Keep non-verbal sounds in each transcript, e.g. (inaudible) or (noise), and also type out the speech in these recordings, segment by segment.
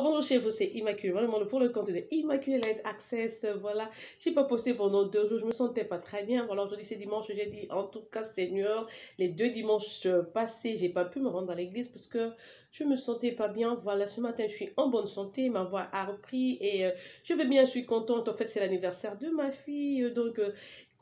bonjour chez vous, c'est Immaculée. Pour le compte de Immaculée Light Access. Voilà, j'ai pas posté pendant deux jours, je me sentais pas très bien. Voilà, aujourd'hui c'est dimanche, j'ai dit en tout cas Seigneur, les deux dimanches passés, j'ai pas pu me rendre à l'église parce que je me sentais pas bien. Voilà, ce matin je suis en bonne santé, ma voix a repris et euh, je vais bien, je suis contente. En fait, c'est l'anniversaire de ma fille, donc euh,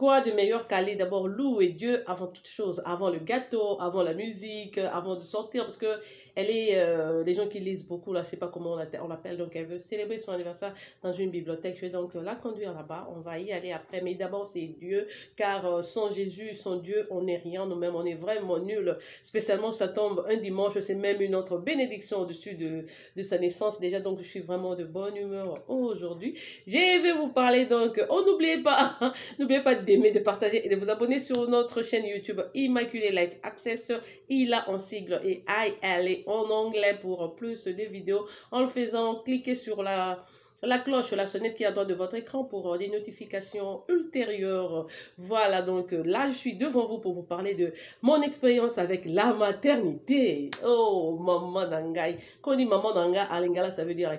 Quoi de meilleur qu'aller d'abord louer Dieu avant toute chose, avant le gâteau, avant la musique, avant de sortir, parce que elle est, euh, les gens qui lisent beaucoup, là, je sais pas comment on l'appelle, donc elle veut célébrer son anniversaire dans une bibliothèque. Je vais donc la conduire là-bas, on va y aller après, mais d'abord c'est Dieu, car euh, sans Jésus, sans Dieu, on n'est rien, nous-mêmes, on est vraiment nul. Spécialement, ça tombe un dimanche, c'est même une autre bénédiction au-dessus de, de sa naissance déjà, donc je suis vraiment de bonne humeur aujourd'hui. Je vais vous parler donc, oh n'oubliez pas, (laughs) n'oubliez pas de d'aimer, de partager et de vous abonner sur notre chaîne YouTube Immaculée Light Access. Il a en sigle et I, en anglais pour plus de vidéos. En le faisant, cliquez sur la la cloche, la sonnette qui est à droite de votre écran pour des notifications ultérieures. Voilà, donc là, je suis devant vous pour vous parler de mon expérience avec la maternité. Oh, maman d'angaï. Quand on dit maman d'angaï, à ça veut dire,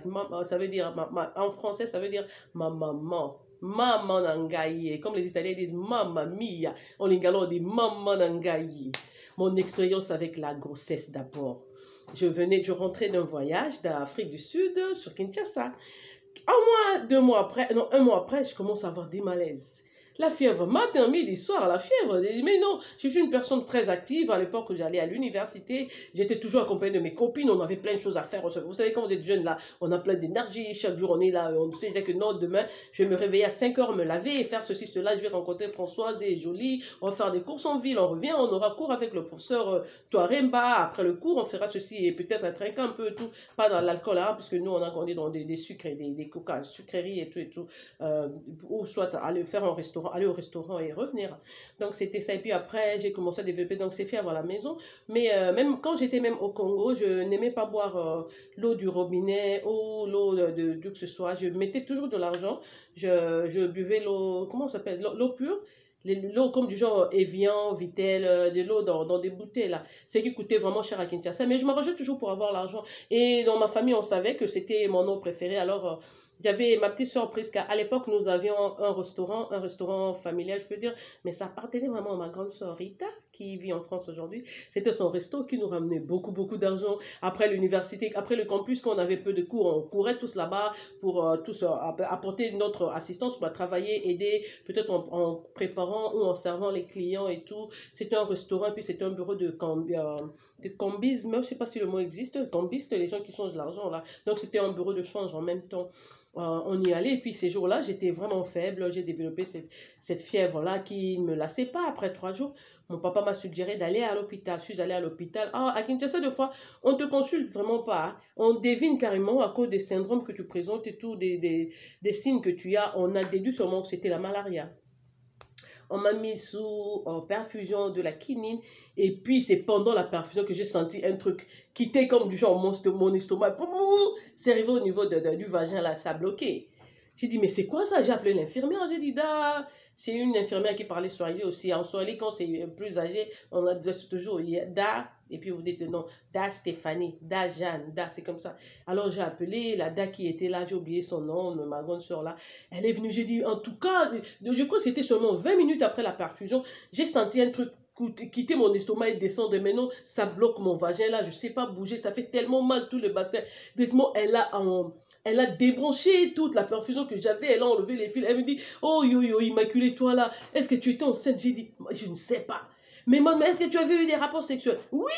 ça veut dire en français, ça veut dire ma maman. Maman nangaye. Comme les Italiens disent mamma mia. En lingala, on dit maman nangaye. Mon expérience avec la grossesse d'abord. Je venais, je rentrais d'un voyage d'Afrique du Sud sur Kinshasa. Un mois, deux mois après, non, un mois après, je commence à avoir des malaises. La fièvre, matin, midi, soir, la fièvre. Mais non, je suis une personne très active. À l'époque où j'allais à l'université, j'étais toujours accompagnée de mes copines. On avait plein de choses à faire. Vous savez, quand vous êtes jeune, là, on a plein d'énergie. Chaque jour, on est là. On sait que non, demain, je vais me réveiller à 5 heures, me laver et faire ceci, cela. Je vais rencontrer Françoise et Jolie. On va faire des courses en ville. On revient, on aura cours avec le professeur euh, Touaremba. Après le cours, on fera ceci et peut-être un trinquant un peu tout. Pas dans l'alcool, hein, parce que nous, on a grandi dans des, des sucres des, des coca, sucreries et tout et tout. Euh, ou soit aller faire un restaurant aller au restaurant et revenir. Donc c'était ça. Et puis après, j'ai commencé à développer donc ces fièvres à la maison. Mais euh, même quand j'étais même au Congo, je n'aimais pas boire euh, l'eau du robinet ou l'eau de, de, que ce soit. Je mettais toujours de l'argent. Je, je buvais l'eau, comment ça s'appelle? L'eau pure l'eau comme du genre Evian, Vitel, euh, de l'eau dans, dans, des bouteilles là. C'est qui coûtait vraiment cher à Kinshasa. Mais je m'arrangeais toujours pour avoir l'argent. Et dans ma famille, on savait que c'était mon eau préférée. Alors, j'avais ma petite surprise car à l'époque nous avions un restaurant, un restaurant familial je peux dire, mais ça appartenait vraiment à ma grande soeur Rita qui vit en France aujourd'hui. C'était son resto qui nous ramenait beaucoup beaucoup d'argent. Après l'université, après le campus, quand on avait peu de cours, on courait tous là-bas pour euh, tous euh, apporter notre assistance pour travailler, aider, peut-être en, préparant ou en servant les clients et tout. C'était un restaurant puis c'était un bureau de euh, de cambisme, je ne sais pas si le mot existe, cambiste, les gens qui changent l'argent là. Donc c'était un bureau de change en même temps. Euh, on y allait. Et puis ces jours-là, j'étais vraiment faible. J'ai développé cette, fièvre-là qui ne me lassait pas. Après trois jours, mon papa m'a suggéré d'aller à l'hôpital. Je suis allée à l'hôpital. Ah, à Kinshasa, deux fois, on ne te consulte vraiment pas. Hein. On devine carrément à cause des syndromes que tu présentes et tout, des, des, des signes que tu as. On a déduit sûrement que c'était la malaria on m'a mis sous perfusion de la quinine. Et puis, c'est pendant la perfusion que j'ai senti un truc quitter comme du genre mon, mon estomac. C'est arrivé au niveau du vagin, là, ça a bloqué. J'ai dit, mais c'est quoi ça? J'ai appelé l'infirmière. J'ai dit, da, c'est une infirmière qui parlait swahili aussi. En swahili, quand c'est plus âgé, on a toujours da, et puis vous dites non, da Stéphanie, da Jeanne, da, c'est comme ça. Alors j'ai appelé la da qui était là, j'ai oublié son nom, ma grande soeur là. Elle est venue, j'ai dit, en tout cas, je crois que c'était seulement 20 minutes après la perfusion, j'ai senti un truc quitter mon estomac et descendre. Mais non, ça bloque mon vagin là. Je ne sais pas bouger. Ça fait tellement mal tout le bassin. Dites-moi, elle a, elle a débranché toute la perfusion que j'avais. Elle a enlevé les fils. Elle me dit, oh yo yo, immaculé, toi là, est-ce que tu étais enceinte? J'ai dit, je ne sais pas. Mais est-ce que tu avais eu des rapports sexuels? Oui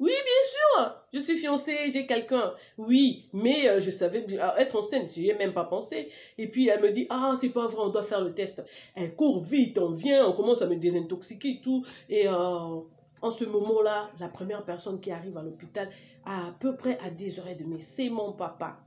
oui, bien sûr, je suis fiancée, j'ai quelqu'un. Oui, mais euh, je savais être enceinte, j'y ai même pas pensé. Et puis elle me dit, ah, c'est pas vrai, on doit faire le test. Elle court vite, on vient, on commence à me désintoxiquer et tout. Et euh, en ce moment-là, la première personne qui arrive à l'hôpital, à, à peu près à 10h30, c'est mon papa.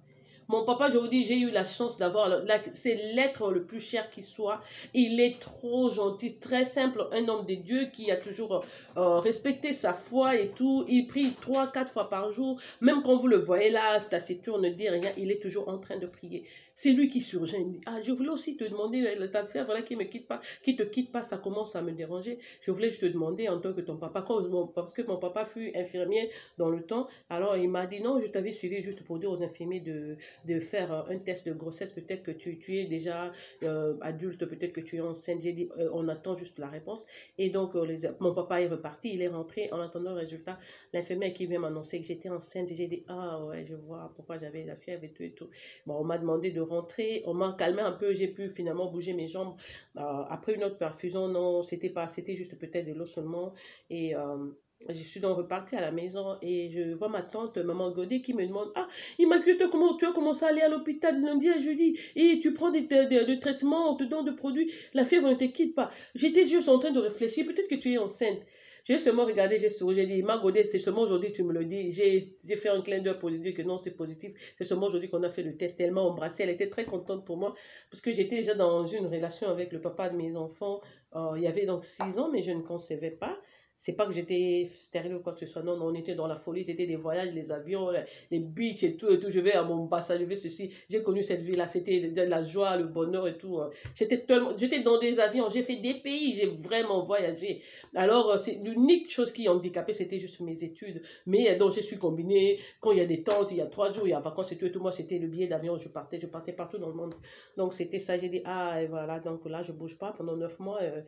Mon papa, je vous dis, j'ai eu la chance d'avoir, c'est l'être le plus cher qui soit. Il est trop gentil, très simple, un homme de Dieu qui a toujours euh, respecté sa foi et tout. Il prie trois, quatre fois par jour. Même quand vous le voyez là, taciturne, ne dit rien, il est toujours en train de prier. C'est lui qui dit, ah, je voulais aussi te demander, euh, ta frère, voilà, qui me quitte pas, qui te quitte pas, ça commence à me déranger. Je voulais te demander en tant que ton papa, parce que mon papa fut infirmier dans le temps, alors il m'a dit, non, je t'avais suivi juste pour dire aux infirmiers de, de faire euh, un test de grossesse, peut-être que tu, es déjà euh, adulte, peut-être que tu es enceinte. J'ai dit, on attend juste la réponse. Et donc, mon papa est reparti, il est rentré en attendant le résultat. L'infirmière qui vient m'annoncer que j'étais enceinte, j'ai dit, ah ouais, je vois pourquoi j'avais la fièvre et tout et tout. Bon, on m'a demandé de rentrer, on m'a calmé un peu, j'ai pu finalement bouger mes jambes. Euh, après une autre perfusion, non, c'était pas, c'était juste peut-être de l'eau seulement. Et euh, je suis donc repartie à la maison et je vois ma tante, maman Godet, qui me demande Ah, Immaculée, comment tu as commencé à aller à l'hôpital lundi à jeudi? Et tu prends des, des, traitements, on te donne des produits, la fièvre ne te quitte pas. J'étais juste en train de réfléchir, peut-être que tu es enceinte. J'ai seulement regardé, j'ai souri, j'ai dit, Magodé, c'est seulement aujourd'hui tu me le dis. J'ai fait un clin d'œil pour lui dire que non, c'est positif. C'est seulement aujourd'hui qu'on a fait le test. Elle m'a embrassée, elle était très contente pour moi parce que j'étais déjà dans une relation avec le papa de mes enfants. Euh, il y avait donc six ans, mais je ne concevais pas. C'est pas que j'étais stérile ou quoi que ce soit. Non, on était dans la folie. C'était des voyages, les avions, les, beaches et tout et tout. Je vais à Mombasa, je vais ceci. J'ai connu cette vie-là. C'était de la joie, le bonheur et tout. J'étais j'étais dans des avions. J'ai fait des pays. J'ai vraiment voyagé. Alors, euh, c'est l'unique chose qui handicapait, c'était juste mes études. Mais euh, donc, je suis combinée. Quand il y a des tentes, il y a trois jours, il y a vacances et tout et tout. Moi, c'était le billet d'avion. Je partais, je partais partout dans le monde. Donc, c'était ça. J'ai dit, ah, et voilà. Donc là, je bouge pas pendant neuf mois. Euh,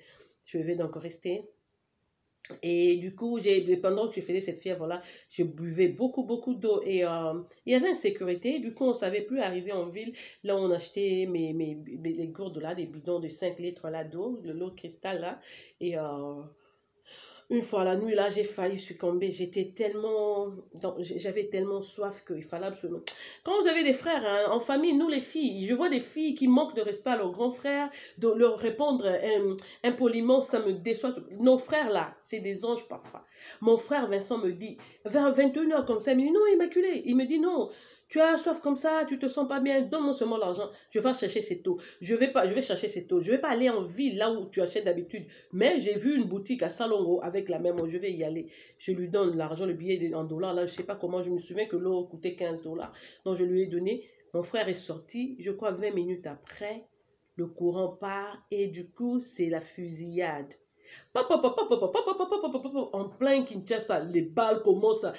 je vais donc rester. Et du coup, pendant que je faisais cette fièvre-là, je buvais beaucoup, beaucoup d'eau. Et euh, il y avait insécurité. Du coup, on ne savait plus arriver en ville. Là, on achetait mes, mes, les gourdes là, des bidons de 5 litres d'eau, de l'eau cristal là. Et euh, une fois la nuit, là, j'ai failli succomber. J'étais tellement. J'avais tellement soif qu'il fallait absolument. Quand vous avez des frères hein, en famille, nous les filles, je vois des filles qui manquent de respect à leurs grands frères, de leur répondre euh, impoliment, ça me déçoit. Nos frères là, c'est des anges parfois. Mon frère Vincent me dit, vers 21h comme ça, il me dit non, immaculé. Il me dit non, tu as soif comme ça, tu te sens pas bien, donne-moi seulement l'argent, je vais chercher cette eau. Je vais pas, je vais chercher cette eau. Je vais pas aller en ville là où tu achètes d'habitude. Mais j'ai vu une boutique à Salongo avec la même eau, je vais y aller. Je lui donne l'argent, le billet en dollars. Là, je sais pas comment, je me souviens que l'eau coûtait 15 dollars. Donc je lui ai donné. Mon frère est sorti, je crois 20 minutes après, le courant part et du coup, c'est la fusillade. En plein Kinshasa, les balles commencent à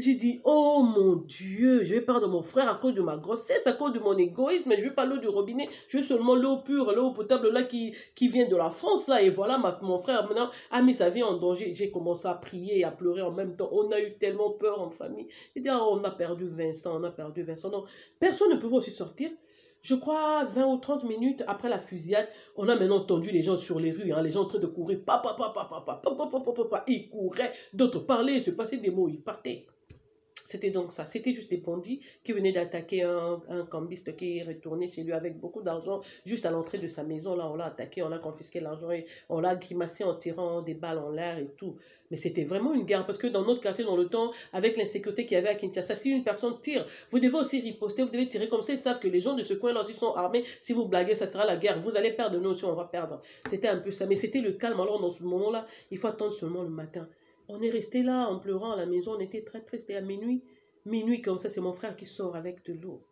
j'ai dit, oh mon Dieu, je vais perdre mon frère à cause de ma grossesse, à cause de mon égoïsme, je veux pas l'eau du robinet, je veux seulement l'eau pure, l'eau potable là qui, vient de la France là. Et voilà, mon frère maintenant a mis sa vie en danger. J'ai commencé à prier et à pleurer en même temps. On a eu tellement peur en famille. J'ai dit, oh, on a perdu Vincent, on a perdu Vincent. Non, personne ne pouvait aussi sortir. Je crois 20 ou 30 minutes après la fusillade, on a maintenant entendu les gens sur les rues, hein, les gens en train de courir, ils couraient, d'autres parlaient, se passaient des mots, ils partaient. C'était donc ça. C'était juste des bandits qui venaient d'attaquer un, un, cambiste qui est retourné chez lui avec beaucoup d'argent juste à l'entrée de sa maison. Là, on l'a attaqué, on a confisqué l'argent et on l'a grimacé en tirant des balles en l'air et tout. Mais c'était vraiment une guerre parce que dans notre quartier, dans le temps, avec l'insécurité qu'il y avait à Kinshasa, si une personne tire, vous devez aussi riposter, vous devez tirer comme ça. Ils savent que les gens de ce coin-là aussi sont armés. Si vous blaguez, ça sera la guerre. Vous allez perdre, nous aussi, on va perdre. C'était un peu ça. Mais c'était le calme. Alors, dans ce moment-là, il faut attendre seulement le matin. On est resté là en pleurant à la maison, on était très triste. Et à minuit, minuit comme ça, c'est mon frère qui sort avec de l'eau.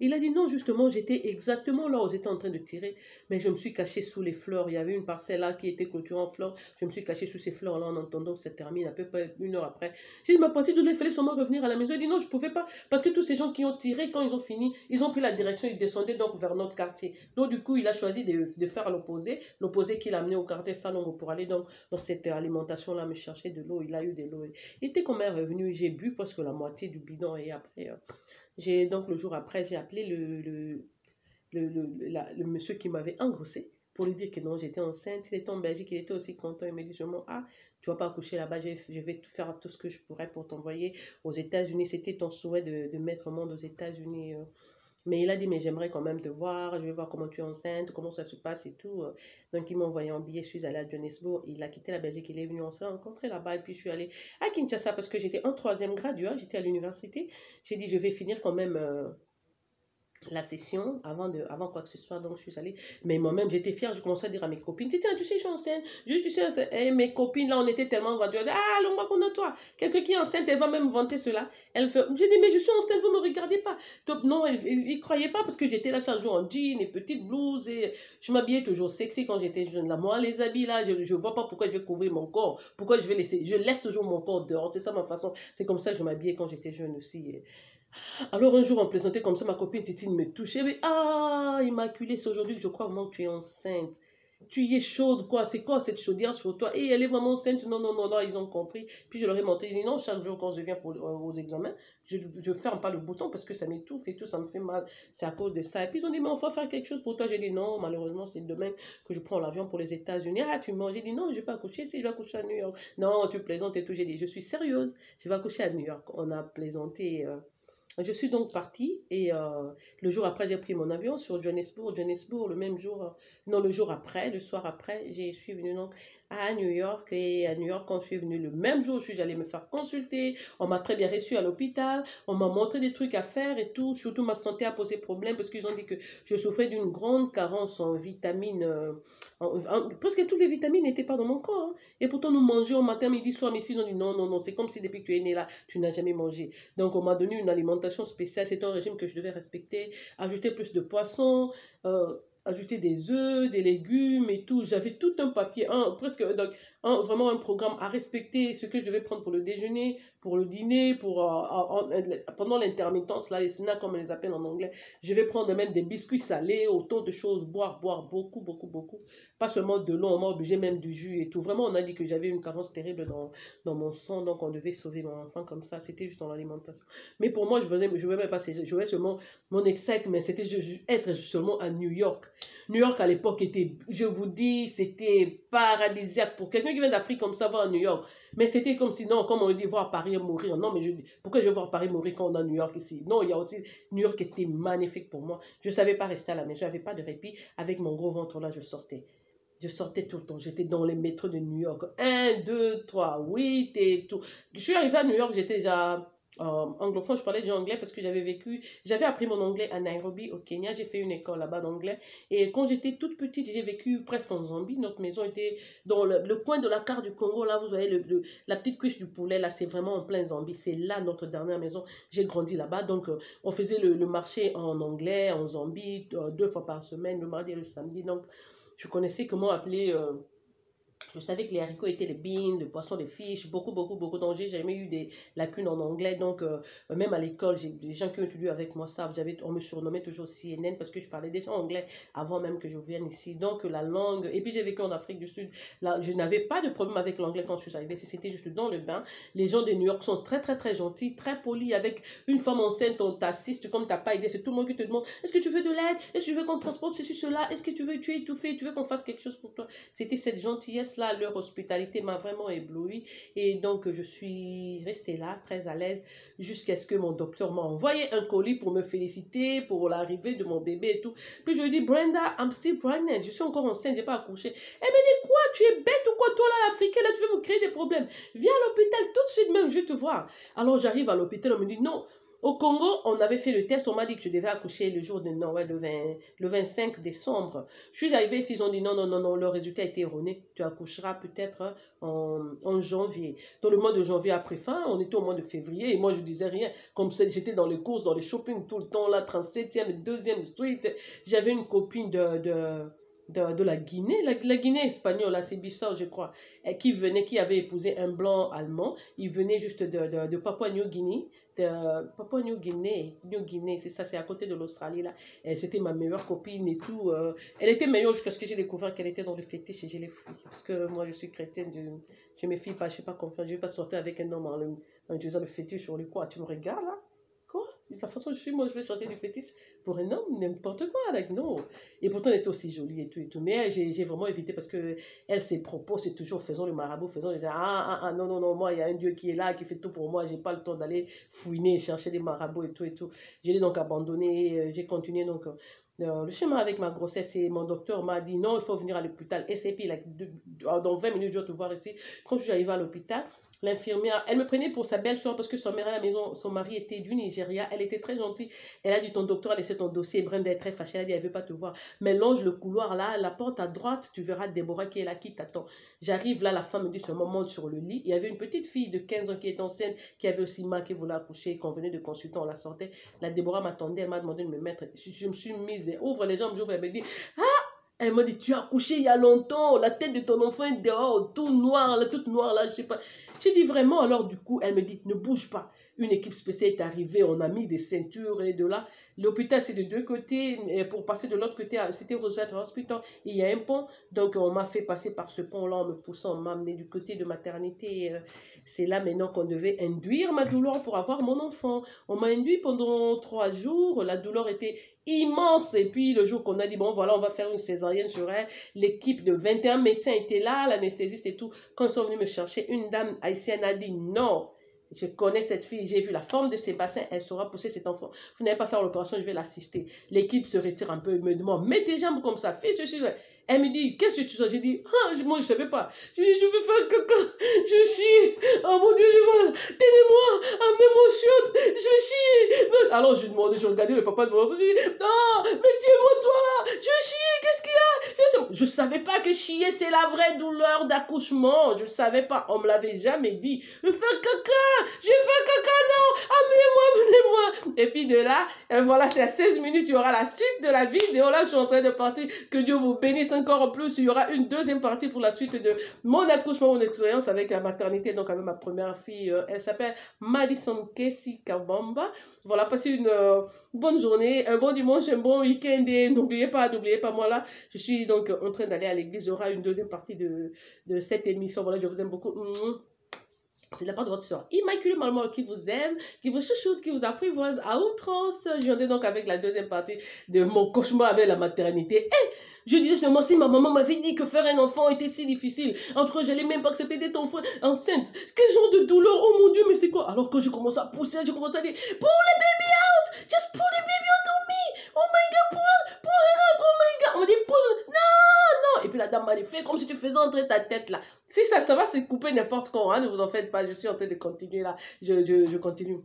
Il a dit non, justement, j'étais exactement là où j'étais en train de tirer, mais je me suis caché sous les fleurs. Il y avait une parcelle là qui était clôturée en fleurs. Je me suis caché sous ces fleurs-là en entendant que ça termine à peu près une heure après. J'ai dit, ma partie de là, il fallait seulement revenir à la maison. Il dit non, je ne pouvais pas, parce que tous ces gens qui ont tiré, quand ils ont fini, ils ont pris la direction, ils descendaient donc vers notre quartier. Donc, du coup, il a choisi de, faire l'opposé, l'opposé qu'il a amené au quartier Salon pour aller donc dans cette alimentation-là me chercher de l'eau. Il a eu de l'eau. Il était quand même revenu, j'ai bu presque la moitié du bidon et après. Euh, j'ai donc le jour après, j'ai appelé le, le, le, le, monsieur qui m'avait engrossé pour lui dire que non, j'étais enceinte. Il était en Belgique, il était aussi content. Il me dit seulement, ah, tu vas pas accoucher là-bas, je, vais faire tout ce que je pourrais pour t'envoyer aux États-Unis. C'était ton souhait de, de, mettre au monde aux États-Unis. Euh. Mais il a dit, mais j'aimerais quand même te voir, je vais voir comment tu es enceinte, comment ça se passe et tout. Donc, il m'a envoyé en billet, je suis allée à Johannesburg, il a quitté la Belgique, il est venu, on s'est rencontrés là-bas, et puis je suis allée à Kinshasa parce que j'étais en troisième graduat, j'étais à l'université. J'ai dit, je vais finir quand même euh, la session avant de avant quoi que ce soit donc je suis allée. Mais moi-même j'étais fière je commençais à dire à mes copines tiens tu sais je suis enceinte. Je tu sais et mes copines là on était tellement gratuits ah allons moi de toi quelqu'un qui est enceinte elle va même vanter cela. Elle fait j'ai dit mais je suis enceinte vous me regardez pas. Donc non ils croyaient pas parce que j'étais là chaque jour en jean et petite blouse et je m'habillais toujours sexy quand j'étais jeune. Là moi les habits là je je vois pas pourquoi je vais couvrir mon corps. Pourquoi je vais laisser je laisse toujours mon corps dehors. C'est ça ma façon. C'est comme ça que je m'habillais quand j'étais jeune aussi. Alors un jour, on plaisantait comme ça, ma copine Titine me touchait. Mais, ah, immaculée, c'est aujourd'hui que je crois vraiment que tu es enceinte. Tu y es chaude, quoi. C'est quoi cette chaudière sur toi? Et elle est vraiment enceinte? Non, non, non, non, ils ont compris. Puis je leur ai montré. Dit non, chaque jour quand je viens pour, euh, aux examens, je ne ferme pas le bouton parce que ça m'étouffe et tout, ça me fait mal. C'est à cause de ça. Et puis ils ont dit, mais on va faire quelque chose pour toi. J'ai dit non, malheureusement, c'est demain que je prends l'avion pour les États-Unis. Ah, tu manges? J'ai dit non, je vais pas accoucher si je vais accoucher à New York. Non, tu plaisantes et tout. J'ai dit, je suis sérieuse, je vais accoucher à New York. On a plaisanté. Euh, je suis donc partie et euh, le jour après, j'ai pris mon avion sur Johannesburg. Johannesburg, le même jour, euh, non, le jour après, le soir après, je suis venue donc à New York. Et à New York, quand je suis venue le même jour, je suis allée me faire consulter. On m'a très bien reçu à l'hôpital. On m'a montré des trucs à faire et tout. Surtout, ma santé a posé problème parce qu'ils ont dit que je souffrais d'une grande carence en vitamines. Euh, parce que toutes les vitamines n'étaient pas dans mon corps. Hein. Et pourtant, nous mangeons matin, midi, soir. Mais ils ont dit non, non, non. C'est comme si depuis que tu es né là, tu n'as jamais mangé. Donc, on m'a donné une alimentation spéciale. C'est un régime que je devais respecter. Ajouter plus de poissons. Euh, ajouter des œufs, des légumes et tout. J'avais tout un papier, un, presque donc, vraiment un programme à respecter, ce que je devais prendre pour le déjeuner, pour le dîner, pour euh, pendant l'intermittence, là, les snacks comme on les appelle en anglais. Je vais prendre même des biscuits salés, autant de choses, boire, boire beaucoup, beaucoup, beaucoup. Pas seulement de l'eau, on m'a obligé même du jus et tout. Vraiment, on a dit que j'avais une carence terrible dans, dans mon sang, donc on devait sauver mon enfant comme ça. C'était juste dans l'alimentation. Mais pour moi, je faisais, je ne même pas, je voulais seulement mon excitement, c'était être seulement à New York. New York à l'époque était, je vous dis, c'était paradisiaque pour quelqu'un qui vient d'Afrique comme ça, voir New York. Mais c'était comme si, non, comme on dit, voir Paris mourir. Non, mais je, pourquoi je vais voir Paris mourir quand on a New York ici? Non, il y a aussi, New York était magnifique pour moi. Je ne savais pas rester à la maison, je n'avais pas de répit. Avec mon gros ventre là, je sortais. Je sortais tout le temps. J'étais dans les métros de New York. 1, 2, 3, 8 et tout. Je suis arrivée à New York, j'étais déjà euh, anglophone, je parlais déjà anglais parce que j'avais vécu, j'avais appris mon anglais à Nairobi, au Kenya. J'ai fait une école là-bas d'anglais. Et quand j'étais toute petite, j'ai vécu presque en Zambie. Notre maison était dans le, coin de la carte du Congo. Là, vous voyez le, la petite cuisse du poulet. Là, c'est vraiment en plein Zambie. C'est là notre dernière maison. J'ai grandi là-bas. Donc, euh, on faisait le, marché en anglais, en Zambie, euh, deux fois par semaine, le mardi et le samedi. Donc, je connaissais comment appeler. Je savais que les haricots étaient les beans, le poisson, les fiches, beaucoup, beaucoup, beaucoup d'enjeux. J'ai jamais eu des lacunes en anglais. Donc, euh, même à l'école, j'ai des gens qui ont étudié avec moi ça. On me surnommait toujours CNN parce que je parlais déjà anglais avant même que je vienne ici. Donc, la langue. Et puis, j'ai vécu en Afrique du Sud. Là, je n'avais pas de problème avec l'anglais quand je suis arrivée. C'était juste dans le bain. Les gens de New York sont très, très, très gentils, très polis. Avec une femme enceinte, on t'assiste comme tu n'as pas idée. C'est tout le monde qui te demande est-ce que tu veux de l'aide? Est-ce que tu veux qu'on transporte ceci, cela? Est-ce que tu veux, tu es étouffé Tu veux qu'on fasse quelque chose pour toi? C'était cette gentillesse là, leur hospitalité m'a vraiment ébloui. Et donc, je suis restée là, très à l'aise, jusqu'à ce que mon docteur m'a envoyé un colis pour me féliciter pour l'arrivée de mon bébé et tout. Puis je lui dis, Brenda, I'm still pregnant. Je suis encore enceinte, j'ai pas accouché. Elle me dit, quoi, tu es bête ou quoi, toi là, l'Africain, là, tu veux me créer des problèmes? Viens à l'hôpital tout de suite même, je vais te voir. Alors, j'arrive à l'hôpital, on me dit, non, au Congo, on avait fait le test, on m'a dit que je devais accoucher le jour de Noël, le, 20, le 25 décembre. Je suis arrivée ici, ils ont dit non, non, non, non, le résultat été erroné. Tu accoucheras peut-être en, janvier. Dans le mois de janvier après fin, on était au mois de février et moi je disais rien. Comme j'étais dans les courses, dans les shopping tout le temps, là, 37e, 2e street. J'avais une copine de de, de, la Guinée, la, la Guinée espagnole, c'est Bissau, je crois, qui venait, qui avait épousé un blanc allemand. Il venait juste de, de, de Papua New Guinea, de Papua New Guinée, New Guinée, c'est ça, c'est à côté de l'Australie, là. C'était ma meilleure copine et tout. Euh. elle était meilleure jusqu'à ce que j'ai découvert qu'elle était dans le fétiche et je l'ai fouillé. Parce que moi, je suis chrétienne, je, je me fie pas, je suis pas confiante, je vais pas sortir avec un homme en, en utilisant le fétiche sur le quoi. Tu me regardes, là? De la façon je suis, moi, je vais chanter du fétiche pour un homme, n'importe quoi, like, non. Et pourtant, elle était aussi jolie et tout et tout. Mais j'ai vraiment évité parce que elle, ses propos, c'est toujours faisons le marabout, faisons le. Ah, ah, ah, non, non, non, moi, il y a un Dieu qui est là, qui fait tout pour moi, j'ai pas le temps d'aller fouiner, chercher des marabouts et tout et tout. J'ai donc abandonné, euh, j'ai continué donc. Euh, le chemin avec ma grossesse et mon docteur m'a dit non, il faut venir à l'hôpital. SAP, like, dans 20 minutes, je vais te voir ici. Quand je suis arrivée à l'hôpital, l'infirmière, elle me prenait pour sa belle-soeur parce que son à la maison, son mari était du Nigeria, elle était très gentille. Elle a dit ton docteur a laissé ton dossier, Brenda est très fâchée, elle a dit elle veut pas te voir. Mais longe le couloir là, la porte à droite, tu verras Déborah qui est là, qui t'attend. J'arrive là, la femme me dit sur moment sur le lit, il y avait une petite fille de 15 ans qui est enceinte, qui avait aussi mal, qui voulait accoucher, qu'on venait de consulter, on la sortait. La Déborah m'attendait, elle m'a demandé de me mettre, je, me suis mise, ouvre les jambes, j'ouvre, elle me dit, ah elle m'a dit, tu as accouché il y a longtemps, la tête de ton enfant est dehors, tout noir, toute noire là, je sais pas. J'ai dit vraiment, alors du coup, elle me dit, ne bouge pas. Une équipe spéciale est arrivée, on a mis des ceintures et de là. L'hôpital, c'est de deux côtés. Et pour passer de l'autre côté, c'était Rosette Hospital. Il y a un pont. Donc, on m'a fait passer par ce pont-là en me poussant. On m'a amené du côté de maternité. Euh, c'est là maintenant qu'on devait induire ma douleur pour avoir mon enfant. On m'a induit pendant trois jours. La douleur était immense. Et puis, le jour qu'on a dit, bon, voilà, on va faire une césarienne sur elle, l'équipe de 21 médecins était là, l'anesthésiste et tout. Quand ils sont venus me chercher, une dame haïtienne a dit non je connais cette fille, j'ai vu la forme de ses bassins, elle saura pousser cet enfant. Vous n'allez pas faire l'opération, je vais l'assister. L'équipe se retire un peu, me demande, mets tes jambes comme ça, fais ceci. Elle me dit, qu'est-ce que tu fais J'ai dit, ah, moi je ne savais pas. Je dis, je veux faire caca, je chie. Oh mon Dieu, j'ai mal. Tenez-moi, amenez-moi chiotte, je chier. Alors je demandais, je regardais le papa de mon enfant, je dis, non, mais tiens-moi toi là, je chier, qu'est-ce qu'il y a? Je ne savais pas que chier c'est la vraie douleur d'accouchement. Je ne savais pas, on me l'avait jamais dit. Je faire caca, je faire caca, non, amenez-moi, amenez-moi. Et puis de là, euh, voilà, c'est à 16 minutes, il y aura la suite de la vidéo. Là, je suis en train de partir. Que Dieu vous bénisse encore en plus, il y aura une deuxième partie pour la suite de mon accouchement, mon expérience avec la maternité, donc avec ma première fille. Euh, elle s'appelle Madison Casey Kabamba. Voilà, passez une euh, bonne journée, un bon dimanche, un bon week-end n'oubliez pas, n'oubliez pas, moi là, je suis donc en train d'aller à l'église. Il y aura une deuxième partie de, de cette émission. Voilà, je vous aime beaucoup. C'est la part de votre soeur Immaculée Malmort qui vous aime, qui vous chouchoute, qui vous apprivoise à outrance. Je viens donc avec la deuxième partie de mon cauchemar avec la maternité. Et eh, je disais seulement si ma maman m'avait dit que faire un enfant était si difficile. Entre je n'allais même pas accepter d'être enfant enceinte. Quel genre de douleur Oh mon Dieu, mais c'est quoi? Alors que je commence à pousser, je commence à dire Pull the baby Non, non Et puis la dame m'a dit Fais comme si tu faisais entrer ta tête là. Si ça, ça va se couper n'importe quand, hein, ne vous en faites pas, je suis en train de continuer là, je, je, je continue.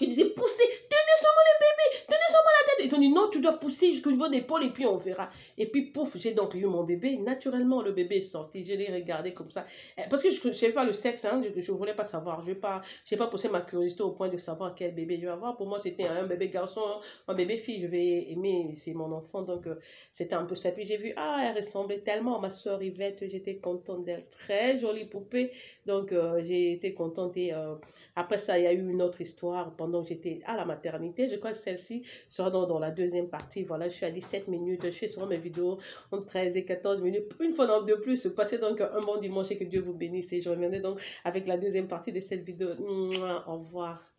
Je disais, poussez, tenez sur le bébé, tenez sur la tête. Ils ont dit, non, tu dois pousser jusqu'au niveau des épaules et puis on verra. Et puis, pouf, j'ai donc eu mon bébé. Naturellement, le bébé est sorti. Je l'ai regardé comme ça. Eh, parce que je ne savais pas le sexe, hein, je ne voulais pas savoir. Je n'ai pas, pas poussé ma curiosité au point de savoir quel bébé je vais avoir. Pour moi, c'était un bébé garçon, un bébé fille. Je vais aimer, c'est mon enfant. Donc, euh, c'était un peu ça. Puis j'ai vu, ah, elle ressemblait tellement à ma soeur Yvette. J'étais contente d'elle. Très jolie poupée. Donc, euh, j'ai été contente. Et euh, après ça, il y a eu une autre histoire pendant que j'étais à la maternité. Je crois que celle-ci sera dans, dans, la deuxième partie. Voilà, je suis à 17 minutes. Je fais souvent mes vidéos entre 13 et 14 minutes. Une fois de plus, passez donc un bon dimanche et que Dieu vous bénisse. Et je reviendrai donc avec la deuxième partie de cette vidéo. Au revoir.